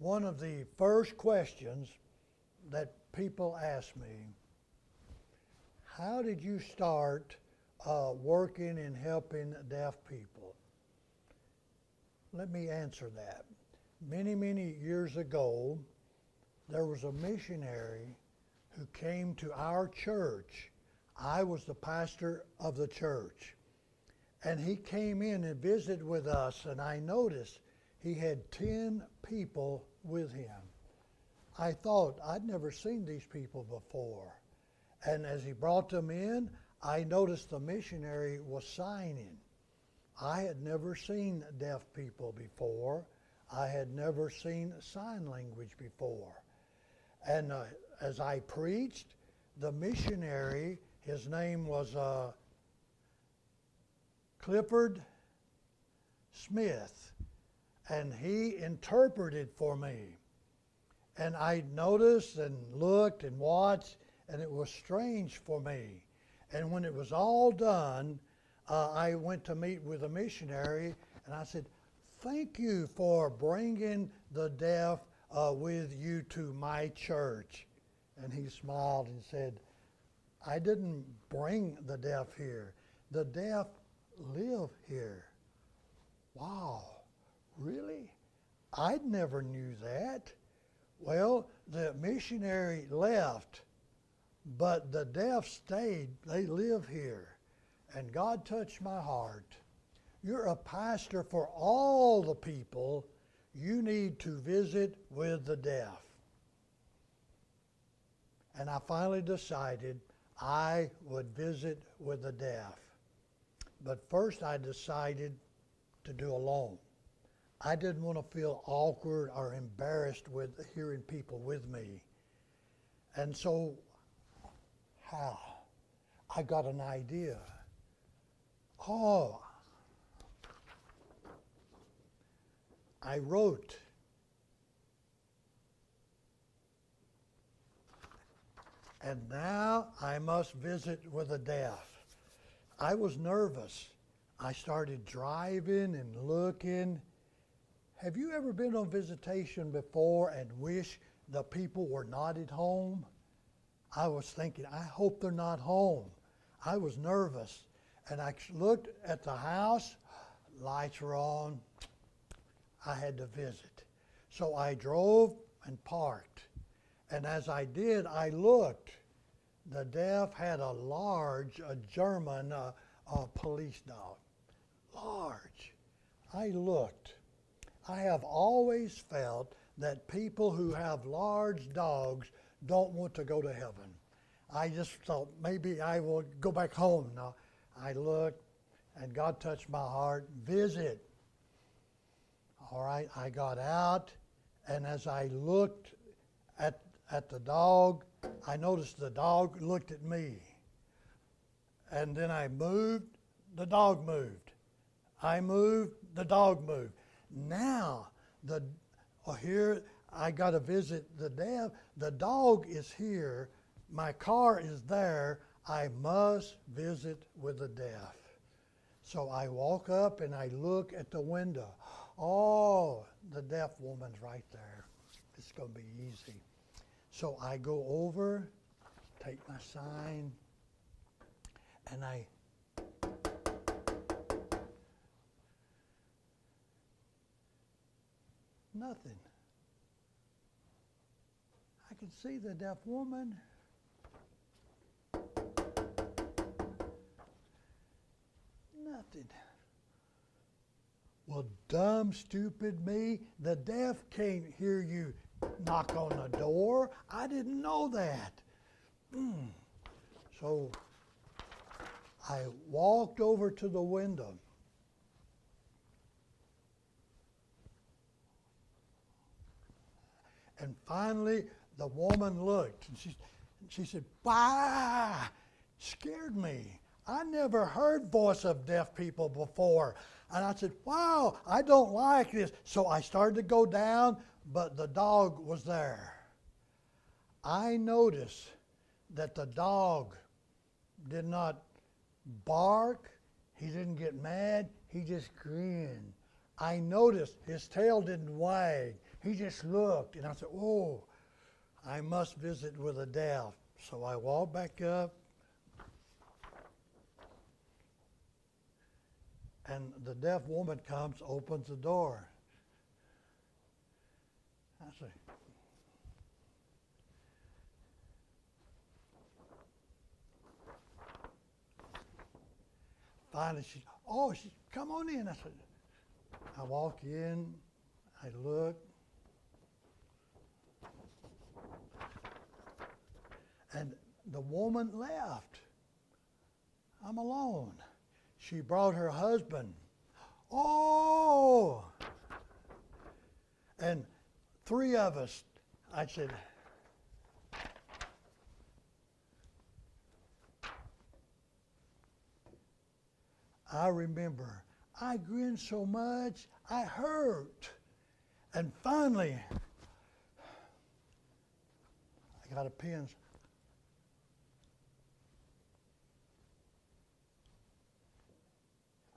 one of the first questions that people ask me how did you start uh, working and helping deaf people? Let me answer that. Many, many years ago, there was a missionary who came to our church. I was the pastor of the church. And he came in and visited with us, and I noticed he had 10 people with him. I thought, I'd never seen these people before. And as he brought them in, I noticed the missionary was signing. I had never seen deaf people before. I had never seen sign language before. And uh, as I preached, the missionary, his name was uh, Clifford Smith, and he interpreted for me. And I noticed and looked and watched, and it was strange for me. And when it was all done, uh, I went to meet with a missionary, and I said, Thank you for bringing the deaf uh, with you to my church. And he smiled and said, I didn't bring the deaf here. The deaf live here. Wow, really? I never knew that. Well, the missionary left, but the deaf stayed. They live here. And God touched my heart. You're a pastor for all the people. You need to visit with the deaf. And I finally decided I would visit with the deaf. But first, I decided to do alone. I didn't want to feel awkward or embarrassed with hearing people with me. And so, how? I got an idea. Oh, I wrote and now I must visit with the deaf. I was nervous. I started driving and looking. Have you ever been on visitation before and wish the people were not at home? I was thinking, I hope they're not home. I was nervous. And I looked at the house, lights were on. I had to visit. So I drove and parked. And as I did, I looked. The deaf had a large a German uh, uh, police dog. Large. I looked. I have always felt that people who have large dogs don't want to go to heaven. I just thought maybe I will go back home now. I looked, and God touched my heart. Visit. All right, I got out, and as I looked at, at the dog, I noticed the dog looked at me. And then I moved, the dog moved. I moved, the dog moved. Now, the oh, here I got to visit the deaf. The dog is here. My car is there. I must visit with the deaf. So I walk up and I look at the window. Oh, the deaf woman's right there. It's going to be easy. So I go over, take my sign, and I nothing. I can see the deaf woman. Nothing. Well, dumb, stupid me, the deaf can't hear you knock on the door. I didn't know that. Mm. So I walked over to the window. And finally, the woman looked and she, she said, Bah! Scared me. I never heard voice of deaf people before. And I said, Wow, I don't like this. So I started to go down, but the dog was there. I noticed that the dog did not bark, he didn't get mad, he just grinned. I noticed his tail didn't wag, he just looked, and I said, "Oh, I must visit with deaf." So I walked back up, and the deaf woman comes, opens the door. I say, finally she, oh, she, come on in. I said, I walk in, I look, and the woman left. I'm alone. She brought her husband. Oh! And three of us, I said, I remember I grinned so much I hurt. And finally, I got a pen.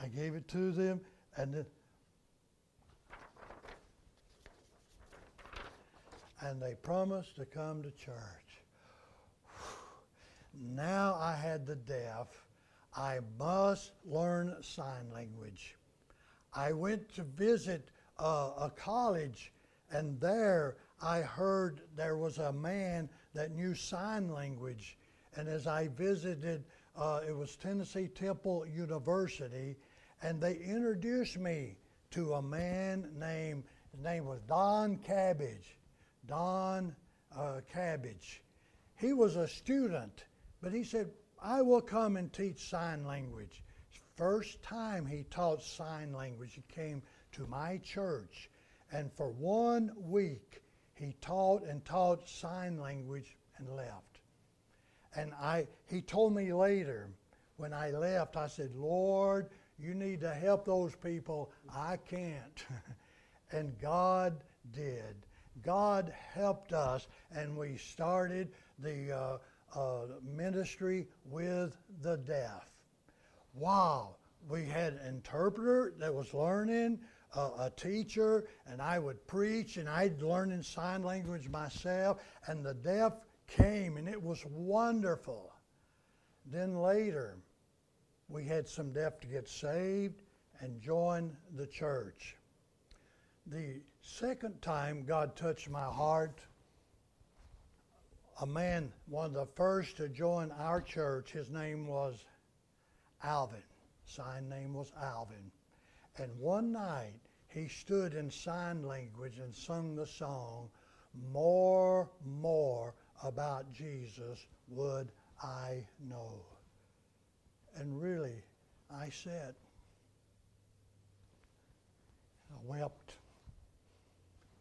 I gave it to them, and then, and they promised to come to church. Now I had the deaf. I must learn sign language. I went to visit uh, a college, and there I heard there was a man that knew sign language. And as I visited, uh, it was Tennessee Temple University, and they introduced me to a man named, his name was Don Cabbage. Don uh, Cabbage. He was a student, but he said, I will come and teach sign language. First time he taught sign language, he came to my church, and for one week he taught and taught sign language and left. And I, he told me later, when I left, I said, Lord, you need to help those people. I can't. and God did. God helped us, and we started the uh, uh, ministry with the deaf. Wow. We had an interpreter that was learning, uh, a teacher, and I would preach, and I'd learn in sign language myself, and the deaf came, and it was wonderful. Then later, we had some deaf to get saved and join the church. The second time God touched my heart, a man, one of the first to join our church, his name was Alvin. Sign name was Alvin. And one night he stood in sign language and sung the song, More, More About Jesus Would I Know. And really, I said, I wept.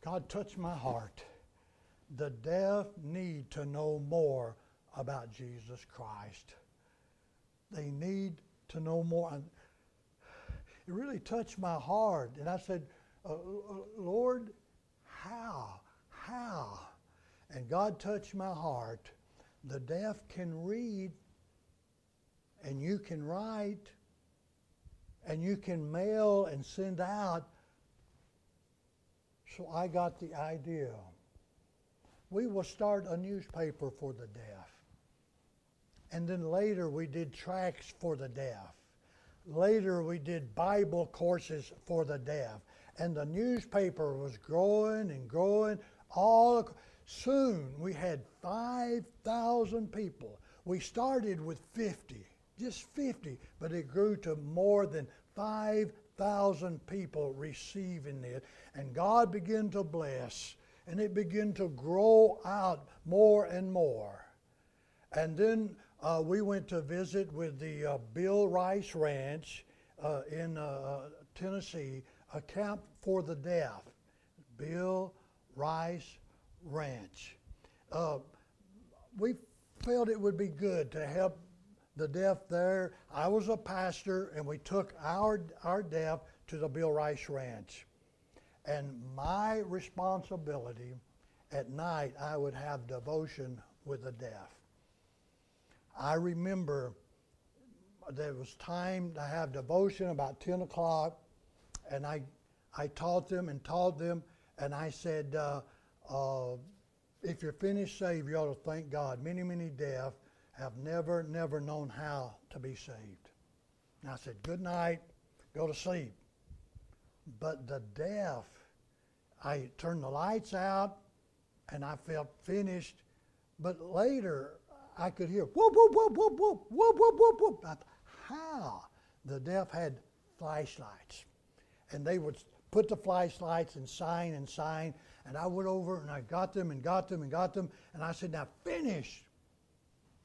God touched my heart. The deaf need to know more about Jesus Christ. They need to know more. It really touched my heart. And I said, uh, uh Lord, how? How? And God touched my heart. The deaf can read and you can write and you can mail and send out. So I got the idea. We will start a newspaper for the deaf. And then later we did tracts for the deaf. Later we did Bible courses for the deaf. And the newspaper was growing and growing. All soon we had 5,000 people. We started with 50 just 50, but it grew to more than 5,000 people receiving it. And God began to bless, and it began to grow out more and more. And then uh, we went to visit with the uh, Bill Rice Ranch uh, in uh, uh, Tennessee, a camp for the deaf. Bill Rice Ranch. Uh, we felt it would be good to help the deaf there. I was a pastor, and we took our, our deaf to the Bill Rice Ranch. And my responsibility at night, I would have devotion with the deaf. I remember there was time to have devotion about 10 o'clock, and I, I taught them and taught them, and I said, uh, uh, if you're finished saved, you ought to thank God. Many, many deaf have never, never known how to be saved. And I said, good night, go to sleep. But the deaf, I turned the lights out and I felt finished. But later, I could hear whoop, whoop, whoop, whoop, whoop, whoop, whoop, whoop, whoop. I how? The deaf had flashlights. And they would put the flashlights and sign and sign. And I went over and I got them and got them and got them. And I said, now finish.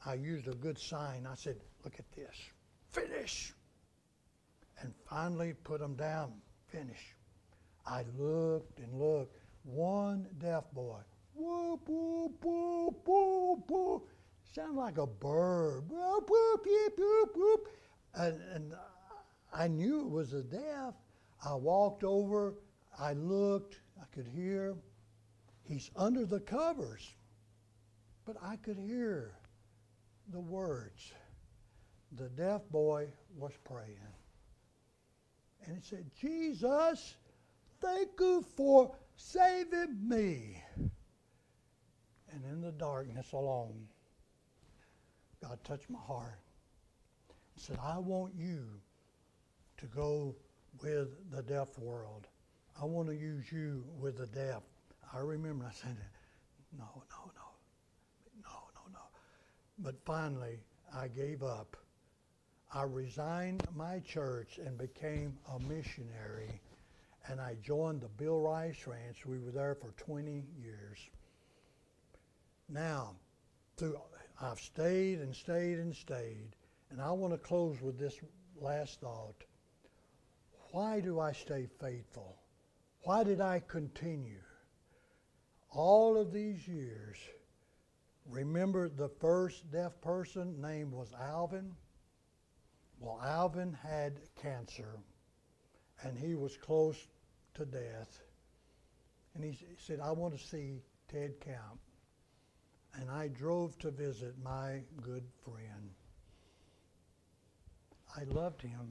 I used a good sign. I said, look at this. Finish. And finally put them down. Finish. I looked and looked. One deaf boy. Whoop, whoop, whoop, whoop, whoop. Sounded like a bird. Whoop, whoop, whoop, whoop, whoop. And, and I knew it was a deaf. I walked over. I looked. I could hear. He's under the covers. But I could hear the words. The deaf boy was praying. And he said, Jesus, thank you for saving me. And in the darkness alone, God touched my heart and said, I want you to go with the deaf world. I want to use you with the deaf. I remember I said, no, no, no. But finally, I gave up. I resigned my church and became a missionary. And I joined the Bill Rice Ranch. We were there for 20 years. Now, through, I've stayed and stayed and stayed. And I want to close with this last thought. Why do I stay faithful? Why did I continue? All of these years, remember the first deaf person name was Alvin? Well, Alvin had cancer and he was close to death. And he, said, I want to see Ted Camp. And I drove to visit my good friend. I loved him.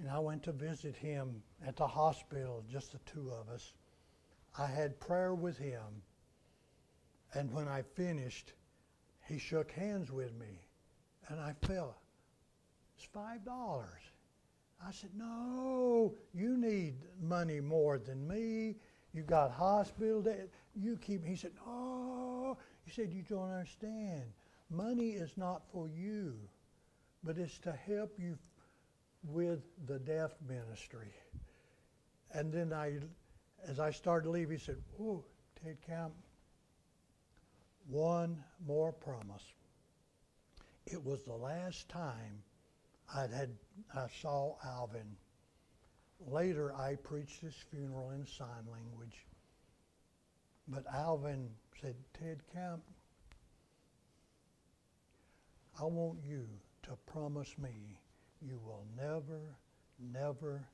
And I went to visit him at the hospital, just the two of us. I had prayer with him. And when I finished, he shook hands with me. And I felt, it's $5. I said, no, you need money more than me. You got hospital debt. You keep, he said, no. He said, you don't understand. Money is not for you, but it's to help you with the deaf ministry. And then I, as I started to leave, he said, oh, Ted Camp, one more promise. It was the last time I'd had, I saw Alvin. Later, I preached his funeral in sign language. But Alvin said, Ted Camp, I want you to promise me you will never, never,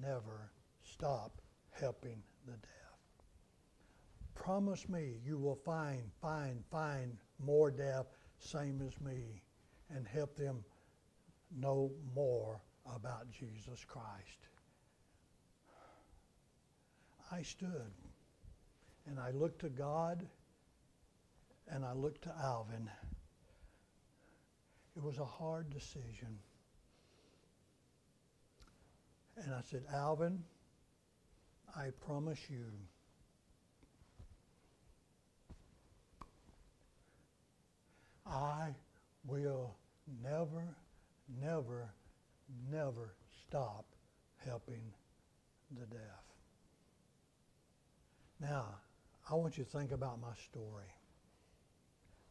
never stop helping the deaf. Promise me you will find, find, find more deaf, same as me, and help them know more about Jesus Christ. I stood and I looked to God and I looked to Alvin. It was a hard decision. And I said, Alvin, I promise you I will never, never, never stop helping the deaf. Now, I want you to think about my story.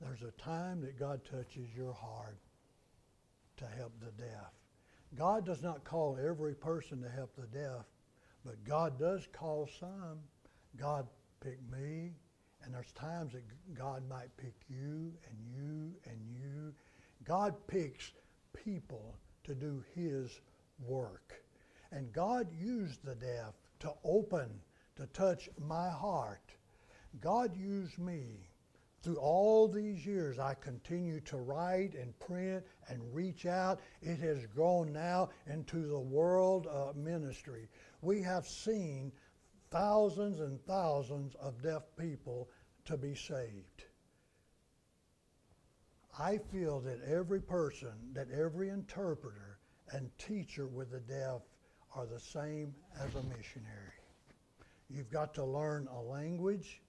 There's a time that God touches your heart to help the deaf. God does not call every person to help the deaf, but God does call some. God picked me, and there's times that God might pick you and you and you. God picks people to do his work. And God used the deaf to open, to touch my heart. God used me through all these years, I continue to write and print and reach out. It has grown now into the world ministry. We have seen thousands and thousands of deaf people to be saved. I feel that every person, that every interpreter and teacher with the deaf are the same as a missionary. You've got to learn a language,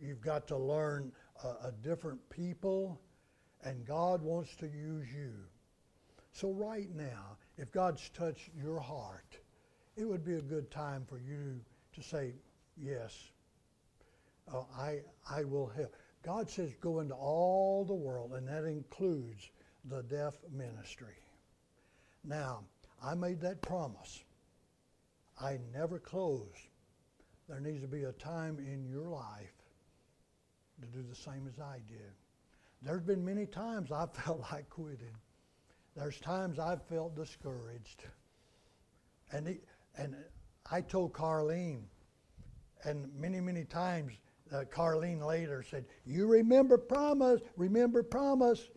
you've got to learn a, a different people, and God wants to use you. So, right now, if God's touched your heart, it would be a good time for you to say, Yes, uh, I, I will help. God says go into all the world, and that includes the deaf ministry. Now, I made that promise. I never close. There needs to be a time in your life to do the same as I did. There's been many times I felt like quitting. There's times I've felt discouraged. And, he, and I told Carlene, and many, many times uh, Carlene later said, You remember promise, remember promise.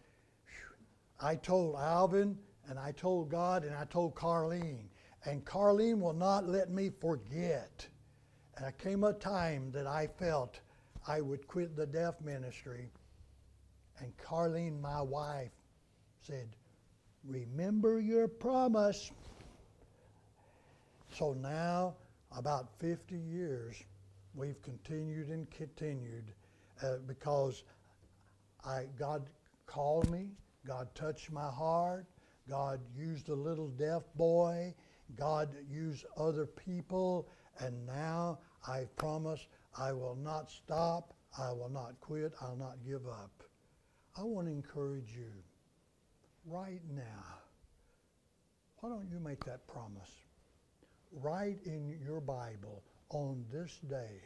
I told Alvin, and I told God, and I told Carlene. And Carlene will not let me forget. And there came a time that I felt I would quit the deaf ministry. And Carlene, my wife, said, Remember your promise. So now, about 50 years, we've continued and continued uh, because I, God called me, God touched my heart, God used a little deaf boy, God used other people, and now I promise I will not stop, I will not quit, I'll not give up. I want to encourage you right now. Why don't you make that promise? Write in your Bible on this day,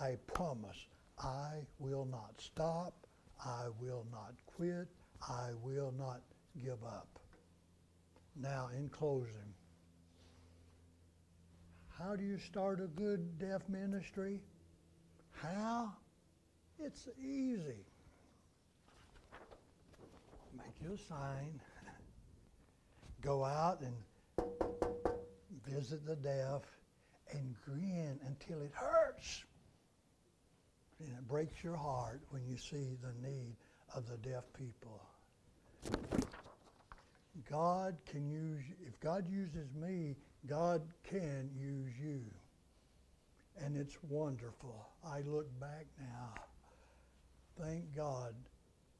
I promise I will not stop, I will not quit, I will not give up. Now, in closing, how do you start a good deaf ministry? How? It's easy. Make you a sign. Go out and visit the deaf and grin until it hurts. And it breaks your heart when you see the need of the deaf people. God can use, if God uses me, God can use you. And it's wonderful. I look back now. Thank God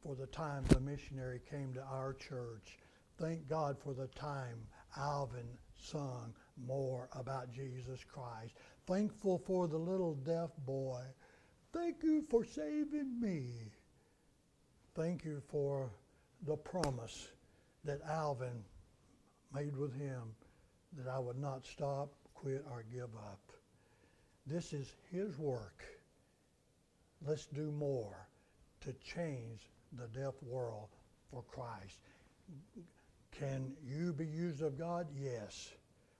for the time the missionary came to our church. Thank God for the time Alvin sung more about Jesus Christ. Thankful for the little deaf boy. Thank you for saving me. Thank you for the promise that Alvin made with him that I would not stop, quit, or give up. This is his work. Let's do more to change the deaf world for Christ. Can you be used of God? Yes.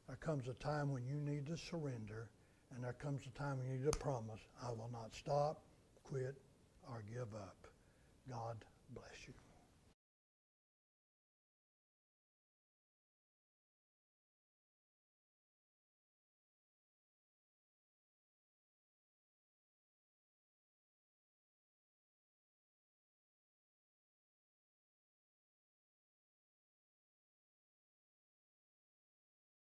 There comes a time when you need to surrender, and there comes a time when you need to promise, I will not stop, quit, or give up. God bless you.